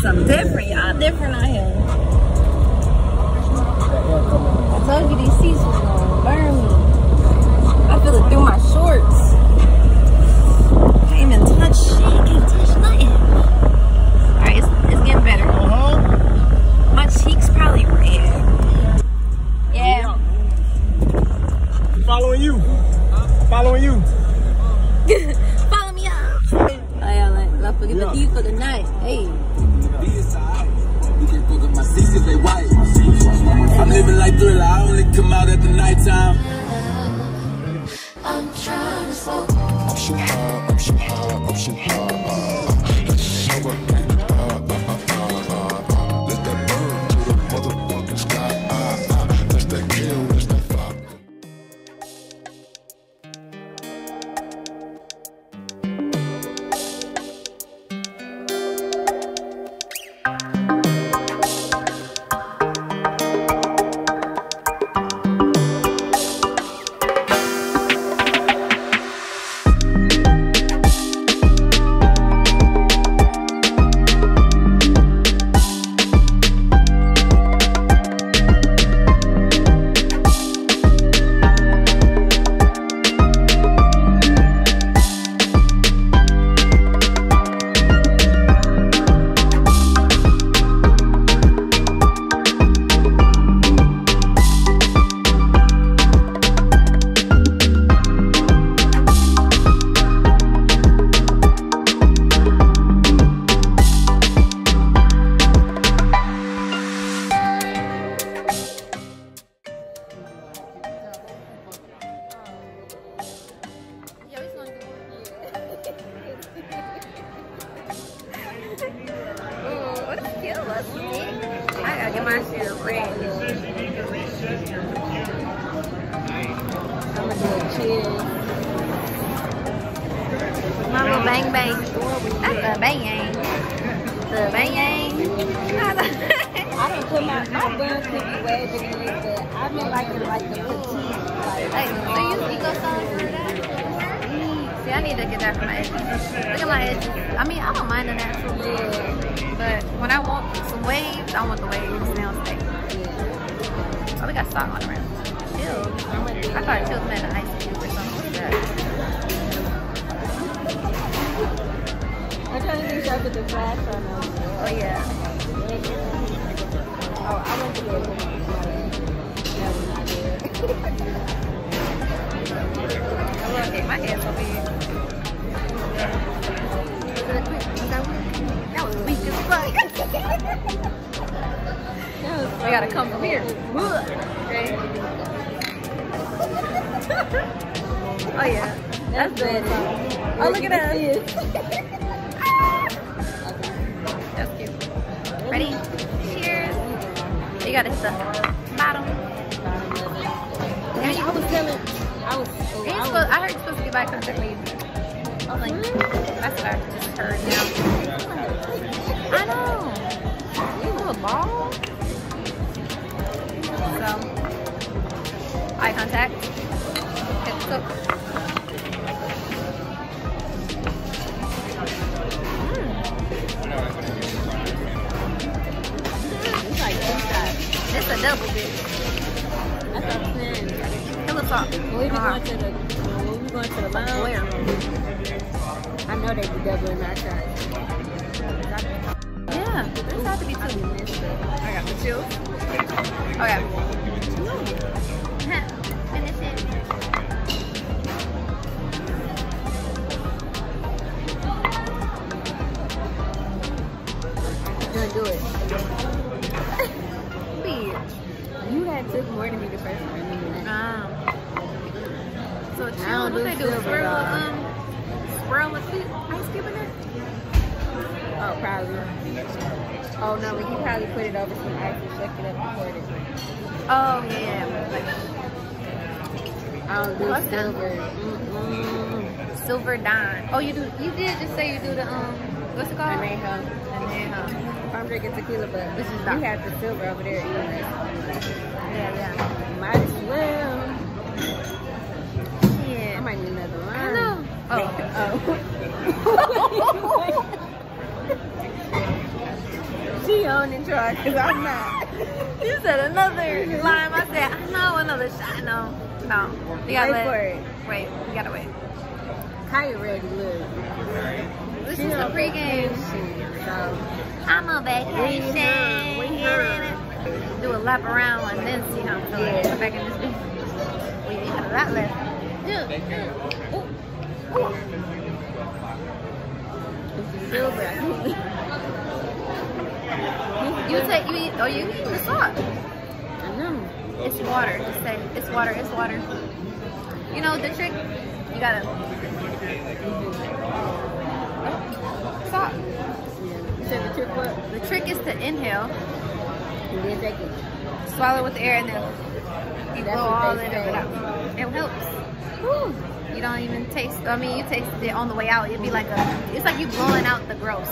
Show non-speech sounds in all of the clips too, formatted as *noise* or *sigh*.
something different, y'all. Different out here. I told you these seats was gonna burn me. I feel it through my shorts. Can't even touch shit. Can't touch nothing. Alright, it's, it's getting better. Uh-huh. My cheeks probably red. Yeah. Following you. Following you. *laughs* Follow me up. Oh yeah, like, like forget Yeah. the thief for the night. Hey. I'm living like thriller, I only come out at the nighttime. I'm trying to. I'm so high, so high, so high. The bang yang. I don't put my my bun could be way bigger than this, but I've been liking like the petite. Like, Hey, so you ego song for that? Mm-hmm. See, I need to get that for my edges. Look at my edges. I mean, I don't mind the natural, yeah, but when I want some waves, I want the waves now stay. yeah. Oh, we got stock on around. Chill. I thought Chills meant an ice trying to make sure I put the flash on them. Oh, yeah. Oh, I went to get one. That was not good. I'm gonna get my hands big. That was weak as fuck. That gotta come from here. Okay. oh yeah, that's good. Oh look at us. *laughs* Ready? Cheers. You gotta hit the bottom. I was telling, I was, oh, supposed, I heard you're supposed to get back from sick leave. I was like, that's what I just heard now. I know. You little ball. So, eye contact. Hip cook. Double dip. That's what I'm saying. It looks off. When we be going to the, when we be going to the lounge, Where? I know they be doubling our. Yeah, this has to be two. I got the two. Okay. *laughs* Finish it. Took more than me the first time. Um, so I chill, don't what do they do? Swirl, um, swirl a ice cube in there? Oh, probably. Oh no, but he probably put it over some ice and shook it up and poured it. Oh yeah. Like I don't do What's silver. Mm-mm. silver dime. Oh, you do. You did just say you do the um. What's it called? Anejo. Anejo. I'm drinking tequila, but This is you not- have the silver over there. Yeah, yeah. Might as well. I might need another line. I know. Oh. Oh. *laughs* she on and try because I'm not. *laughs* You said another lime. I said, I know another shot. No, no. You gotta Wait let, for it. Wait, you gotta wait. Kaiya ready, look. This She is the pregame. So, I'm on vacation. we. Do a lap around and then see how I'm feeling. Yeah. Come back in this. We have a lot left. Yeah. Ooh. Ooh. it's the silver. You take you eat. Oh, you eat the salt. I know. It's water. Just say it's water. It's water. You know the trick. You gotta Yeah. The trick what? The trick is to inhale, And then take it. swallow with the air, and then you That's blow all in of it out. It helps. You don't even taste. I mean, you taste it on the way out. It'd be like a. It's like you blowing out the gross.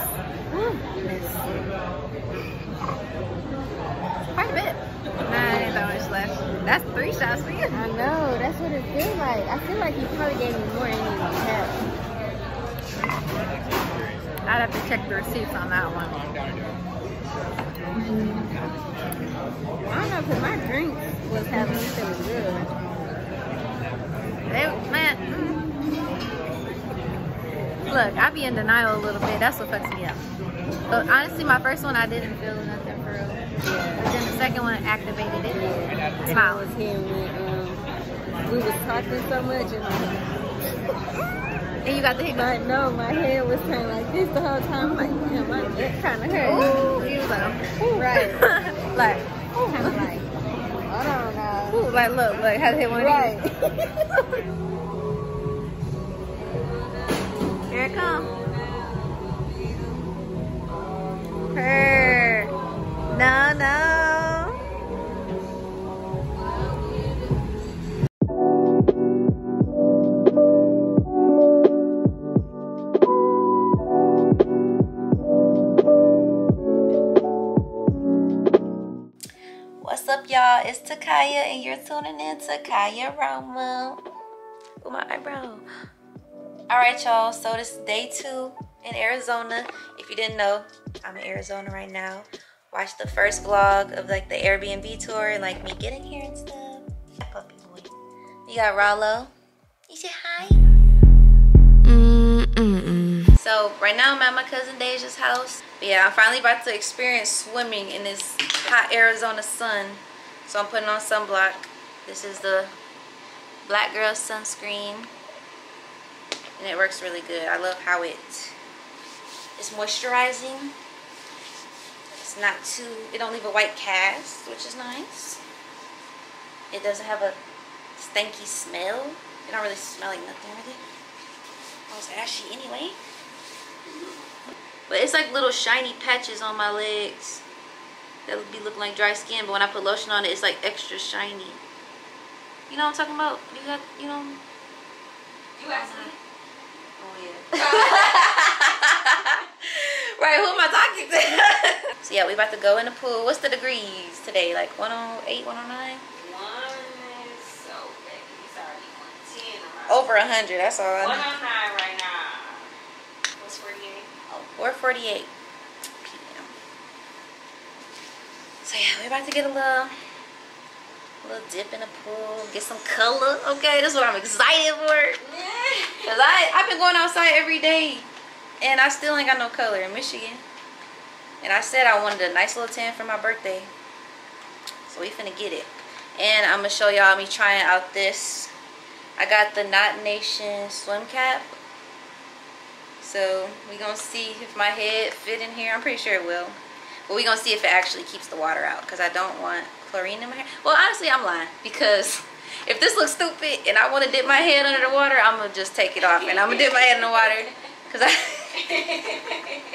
Quite a bit. Nah, ain't that much left. That's three shots for you. I know. That's what it feels like. I feel like you probably gave me more than you had. I'd have to check the receipts on that one. I don't know, because my drink was having me feeling good. They, man. mm. Look, I be in denial a little bit. That's what fucks me up. But honestly, my first one, I didn't feel nothing for real. But then the second one activated it. Smile. was um, we was talking so much and And you got the hiccup. my, no, my head was turned like this the whole time. I'm like, damn, my neck kind of hurt. Ooh, you was *laughs* like, ooh. Right. like, Kind of like, hold on now. ooh, like, look, look, had to hit one of Right. *laughs* Here it comes. Her. No, no. It's Takaiya, and you're tuning in to Kaiyaroma. Oh, my eyebrow. All right, y'all. So this is day two in Arizona. If you didn't know, I'm in Arizona right now. Watch the first vlog of like the Airbnb tour and like me getting here and stuff. Puppy boy. You got Rollo. You say hi. So right now I'm at my cousin Dazjah's house. But yeah, I'm finally about to experience swimming in this hot Arizona sun. So I'm putting on sunblock. This is the Black Girl sunscreen. And it works really good. I love how it is moisturizing. It's not too, it don't leave a white cast, which is nice. It doesn't have a stanky smell. It don't really smell like nothing really. Oh, it's ashy anyway. But it's like little shiny patches on my legs that would be looking like dry skin. But when I put lotion on it, it's like extra shiny. You know what I'm talking about? You got, you know? You asked me. Oh yeah. *laughs* *laughs* right, who am I talking to? *laughs* so yeah, we about to go in the pool. What's the degrees today? Like 108, 109? One is so big. Already 110 around. Over 100, that's all I know. 109 right now. What's 48? Oh, 4:48 p.m. So yeah, we're about to get a little, um, a little dip in the pool, get some color. Okay, this is what I'm excited for. Cause I I've been going outside every day, and I still ain't got no color in Michigan. And I said I wanted a nice little tan for my birthday, so we finna get it. And I'm gonna show y'all me trying out this. I got the Knot Nation swim cap. So we gonna see if my head fit in here. I'm pretty sure it will. But we're gonna see if it actually keeps the water out because I don't want chlorine in my hair. Well, honestly, I'm lying because *laughs* if this looks stupid and I want to dip my head under the water, I'm gonna just take it off and I'm gonna dip my head in the water because I. *laughs*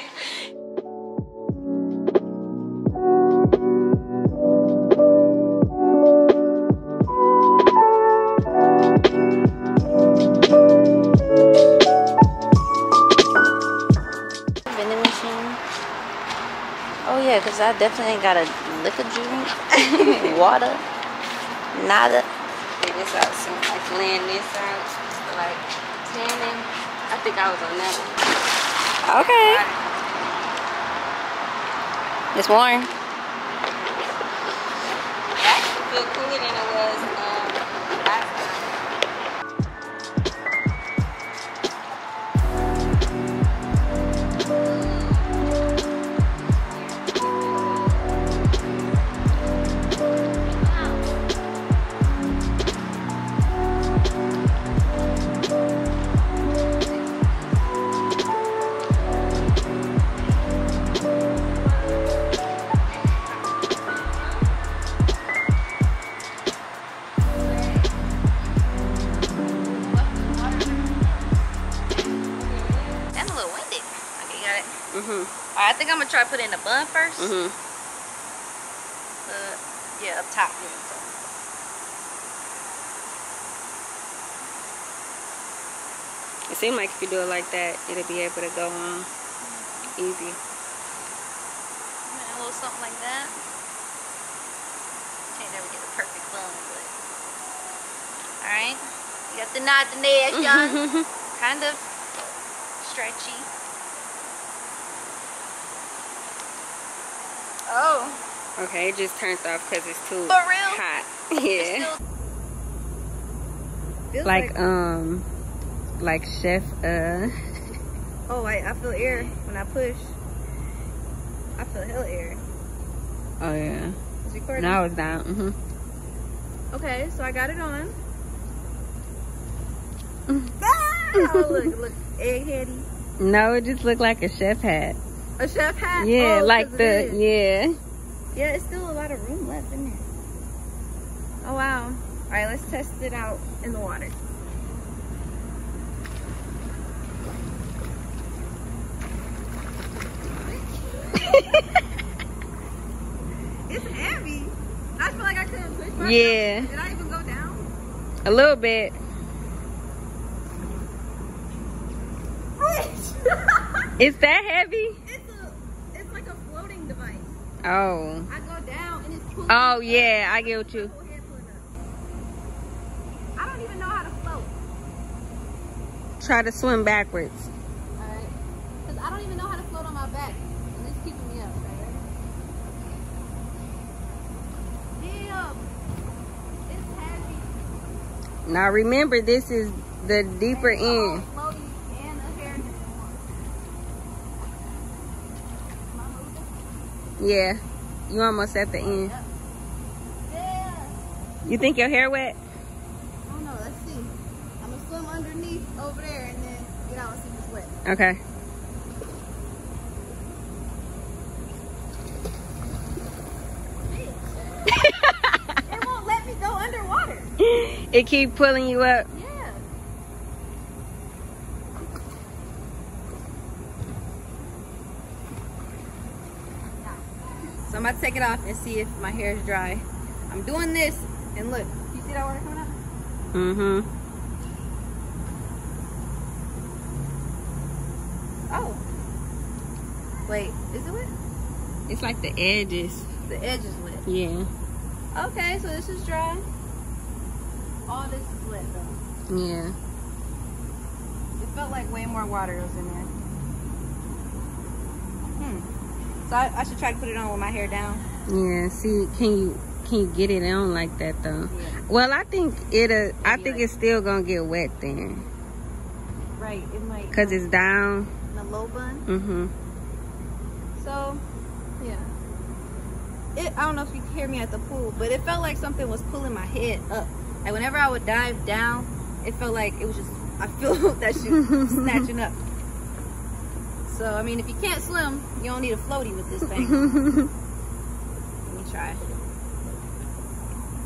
I definitely ain't got a liquor drink, *laughs* water, nada. Figure this out. Like laying this out. Like tanning. I think I was on that one. Okay. It's warm. Actually feel cooler than it was uh, I think I'm gonna try to put in the bun 1st Mm-hmm. Uh, yeah, up top. It seems like if you do it like that, it'll be able to go on easy. A little something like that. Can't never get a perfect bun, but all right. You got the knot in there, Sean. kind of stretchy. Oh, Okay, it just turns off because it's too For real? hot. *laughs* Yeah. Feels Like um, like chef uh. *laughs* oh, wait, I feel air when I push. I feel hell air. Oh yeah. It's recording. Now it's down. Mm-hmm. Okay, so I got it on. *laughs* ah, oh, look, look, eggheady. No, it just looked like a chef hat. A chef hat. Yeah, Oh, like the yeah. Yeah, it's still a lot of room left in there. Oh wow. All right, let's test it out in the water. *laughs* it's heavy. I feel like I couldn't push myself. Yeah. Did I even go down? A little bit. *laughs* Is that heavy? it's a, it's like a floating device. Oh. I go down and it's pulling. Oh yeah. I get what you. Whole head pulling up. I don't even know how to float. Try to swim backwards. Alright. Because I don't even know how to float on my back. And it's keeping me up. Right? Damn. It's heavy. Now remember, this is the deeper end. all floaty and the hair just warm. Am I moving? Yeah. You almost at the end. Yeah. You think your hair wet? I don't know. Let's see. I'm going to swim underneath over there and then get out and see if it's wet. Okay. It won't let me go underwater. *laughs* It keep pulling you up. Yeah. So I'm about to take it off and see if my hair is dry. I'm doing this, and look, you see that water coming out? Mm-hmm. Oh. Wait, is it wet? It's like the edges. The edge is wet. Yeah. Okay, so this is dry. All this is wet though. Yeah. It felt like way more water was in there. Hmm. So I, I should try to put it on with my hair down. Yeah. See, can you can you get it on like that though? Well, I think it'll. I think it's still gonna get wet then, Right. It might. cause it's down. in a low bun. Mm-hmm. So, yeah. It, I don't know if you can hear me at the pool, but it felt like something was pulling my head up. Like whenever I would dive down, it felt like it was just, I feel *laughs* that shit *laughs* snatching up. So, I mean, if you can't swim, you don't need a floaty with this *laughs* thing. Let me try.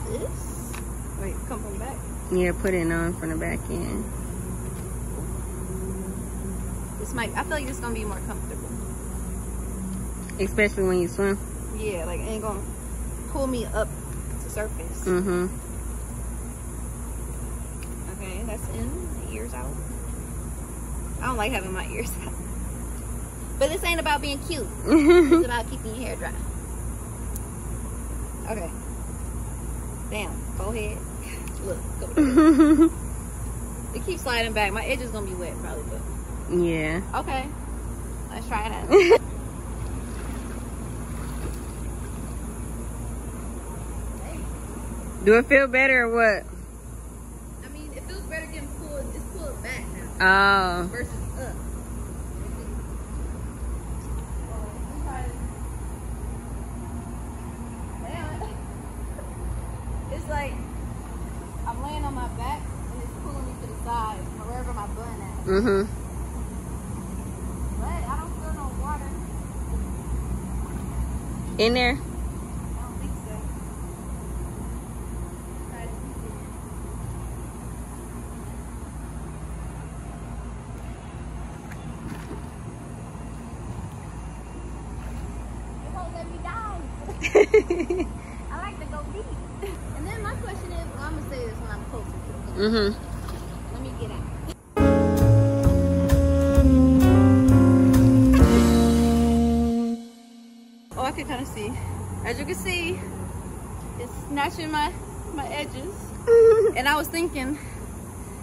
This? Wait, come from the back. Yeah, put it on from the back end. This might, I feel like this is going to be more comfortable. Especially when you swim. Yeah, like it ain't going to pull me up to surface. Mm-hmm. Okay, that's in. The ears out. I don't like having my ears out. But this ain't about being cute. *laughs* it's about keeping your hair dry. Okay. Damn. Go ahead. Look. Go *laughs* it keeps sliding back. My edge is gonna be wet probably, but yeah. okay. Let's try it out. *laughs* Do it feel better or what? I mean, it feels better getting pulled. It's pulled back now Oh. versus up. Damn. It's like I'm laying on my back and it's pulling me to the side, wherever my bun at. Mm-hmm. But I don't feel no water. In there? I don't think so. Try to keep it won't let me die. I like to go deep. And then my question is, well, I'm gonna say this when I'm closer to the mm-hmm. Let me get out. Can kind of see. As you can see, it's snatching my my edges. *laughs* and I was thinking,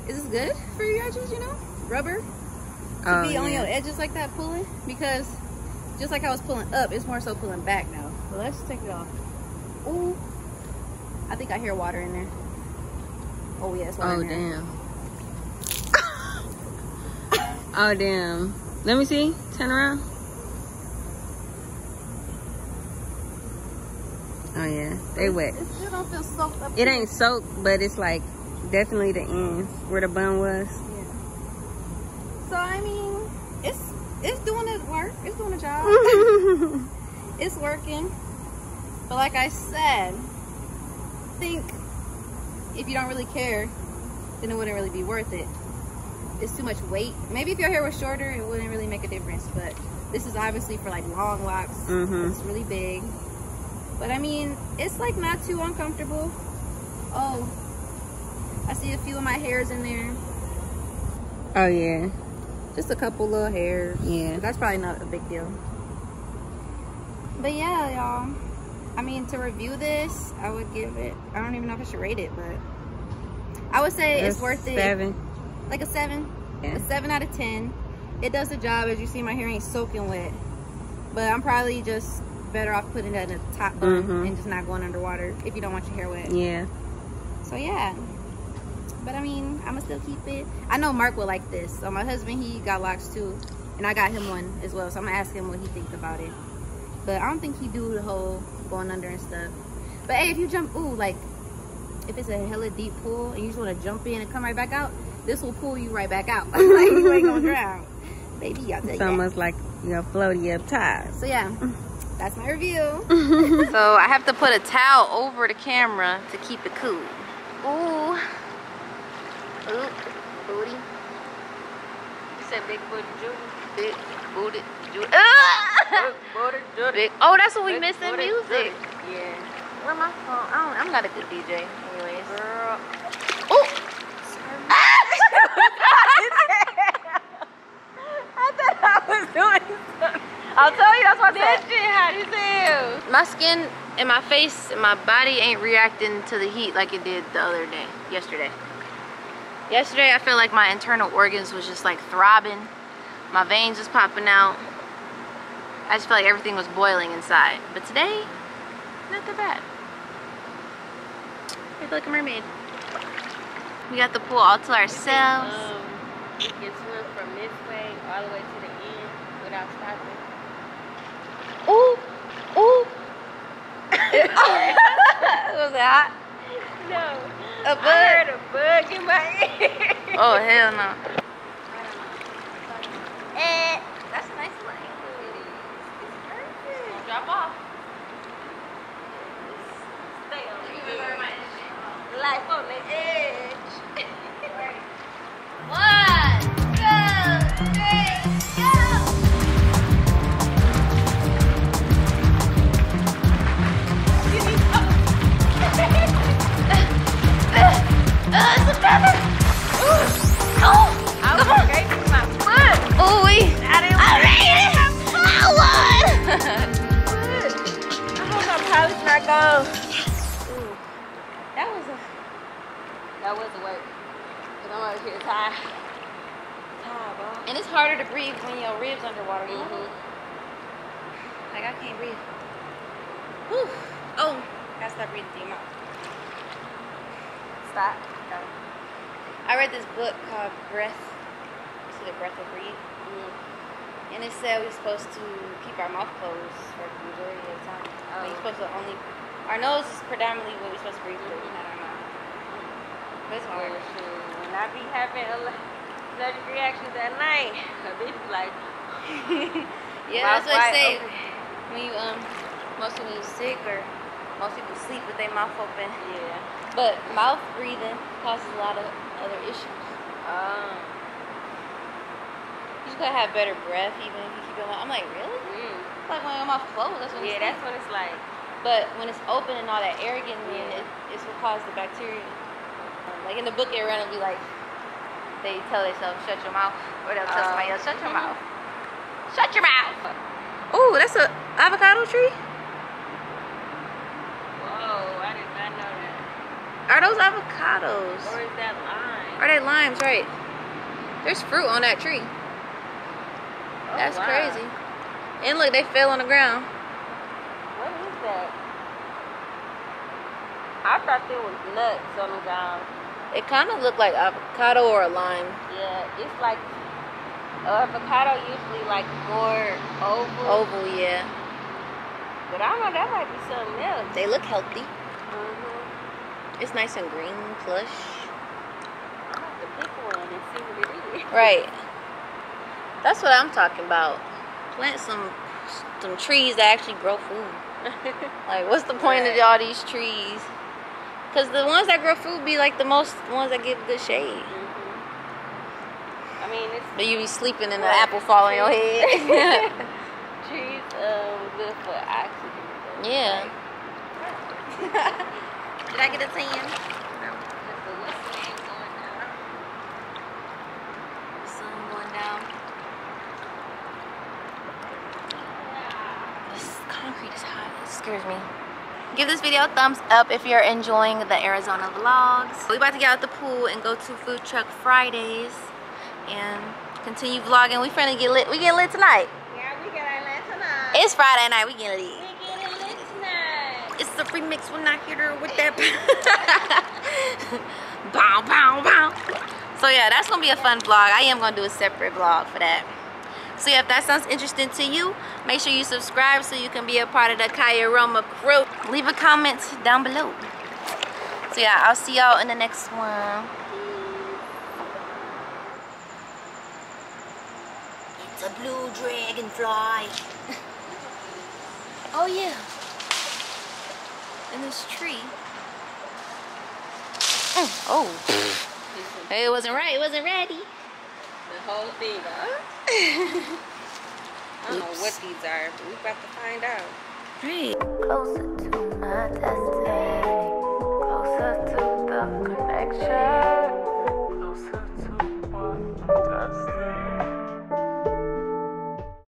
is this good for your edges? You know, rubber to Oh, be on your edges like that pulling because just like I was pulling up, it's more so pulling back now. So let's take it off. Ooh, I think I hear water in there. Oh yeah, it's water Oh damn. *laughs* oh damn. Let me see. Turn around. Yeah, they wet. It still don't feel soaked up. It ain't soaked, but it's like definitely the ends where the bun was. Yeah. So I mean, it's it's doing its work. It's doing a job. *laughs* it's working. But like I said, I think if you don't really care, then it wouldn't really be worth it. It's too much weight. Maybe if your hair was shorter, it wouldn't really make a difference. But this is obviously for like long locks. Mhm. It's really big. But I mean, it's like not too uncomfortable. Oh, I see a few of my hairs in there. Oh yeah. Just a couple little hairs. Yeah. That's probably not a big deal. But yeah, y'all. I mean, to review this, I would give it, I don't even know if I should rate it, but I would say it's That's worth it. Seven. Like a seven. Yeah. A seven out of 10. It does the job. As you see, my hair ain't soaking wet. But I'm probably just better off putting that in a top bun Mhm. and just not going underwater if you don't want your hair wet. Yeah. So yeah. But I mean, I'ma still keep it. I know Mark will like this. So my husband, he got locks too. And I got him one as well. So I'm gonna ask him what he thinks about it. But I don't think he do the whole going under and stuff. But hey, if you jump, ooh, like if it's a hella deep pool and you just wanna jump in and come right back out, this will pull you right back out. *laughs* like you ain't gonna drown. Baby, I'll tell you It's that. almost like you're floaty up top. So yeah, *laughs* that's my review. *laughs* so I have to put a towel over the camera to keep it cool. Ooh. Ooh. Booty. You said big booty Judy. Big booty. Ju- Ah! Booty Judy. Big. Oh, that's what we Big miss in music. Judy. Yeah. Where my phone? I don't, I'm not a good DJ. Anyways. Girl. Ooh. *laughs* I thought I was doing something. *laughs* I'll tell you, that's what I said. shit hot as hell. My skin and my face and my body ain't reacting to the heat like it did the other day, yesterday. Yesterday, I feel like my internal organs was just like throbbing. My veins was popping out. I just felt like everything was boiling inside. But today, not that bad. I feel like a mermaid. We got the pool all to ourselves. Um, we can swim from this way all the way to the end without stopping. Ooh, ooh. Was it hot? No. A I heard a bug in my ear. Oh hell no. Eh, that's a nice line. Don't drop off. Stay on the edge. over my edge. Life on the edge. One, My foot! We... I made it! I won! I hope my not That was a... That was a work. Because over here tired. Tired, bro. And it's harder to breathe when your ribs underwater. Like, I can't breathe. Oh, I gotta stop breathing. Stop. No. I read this book called Breath. Is it a Breath of Breathe? Mm-hmm. And it said we're supposed to keep our mouth closed for the majority of the time. Like, oh. you're supposed to only. Our nose is predominantly what we're supposed to breathe through, mm-hmm. not our mouth. Mm-hmm. But it's. Well, shoot, When I be having alle- allergic reactions at night, *laughs* a bitch be like, *laughs* Yeah, that's what I say. When you um, when you're sick or most people sleep with their mouth open. yeah. But mouth breathing causes a lot of other issues. Um, You just gotta have better breath even if you keep your mouth. I'm like, really? mm. It's like when your mouth closed. That's when Yeah, it's that's stinks. when it's like, But when it's open and all that air getting in, Yeah. it, it's what causes the bacteria. Um, like in the book, it randomly like they tell themselves shut your mouth, or they'll tell Oh. somebody else shut your mouth. Shut your mouth. Oh, that's a avocado tree. whoa, I did not know that. Are those avocados? Or is that lime? Are they limes? Right. There's fruit on that tree. Oh, That's wow. crazy. And look, they fell on the ground. What is that? I thought there was nuts on the ground. It kind of looked like avocado or a lime. Yeah, it's like avocado usually like more oval. Oval, yeah. But I don't know, that might be something else. They look healthy. Mm-hmm. It's nice and green, plush. I have to pick one and see what it is. *laughs* Right. That's what I'm talking about. Plant some some trees that actually grow food. *laughs* Like, what's the point of all these trees? Cause the ones that grow food be like the most ones that give good shade. Mhm. I mean, it's But you be sleeping and the Right. apple fall on your head. *laughs* trees um good for oxygen. so Yeah. like, Did I get a tan? so the name going now? The sun going down. This concrete is hot. It scares me. Give this video a thumbs up if you're enjoying the Arizona vlogs. We're about to get out the pool and go to Food Truck Fridays and continue vlogging. We finna get lit. We get lit tonight. Yeah, we get land tonight. It's Friday night. We get lit. we getting lit tonight. It's the remix when I hit her with that. *laughs* bow, bow, bow. So yeah, that's gonna be a fun vlog. I am gonna do a separate vlog for that. So yeah, if that sounds interesting to you, make sure you subscribe so you can be a part of the Kaiyaroma crew. Leave a comment down below. So yeah, I'll see y'all in the next one. It's a blue dragonfly. *laughs* oh yeah. In this tree. Mm, Oh. *laughs* It wasn't right. It wasn't ready. The whole thing, huh? *laughs* I don't know what these are, but we about to find out. Right. Closer to my destiny, closer to the connection.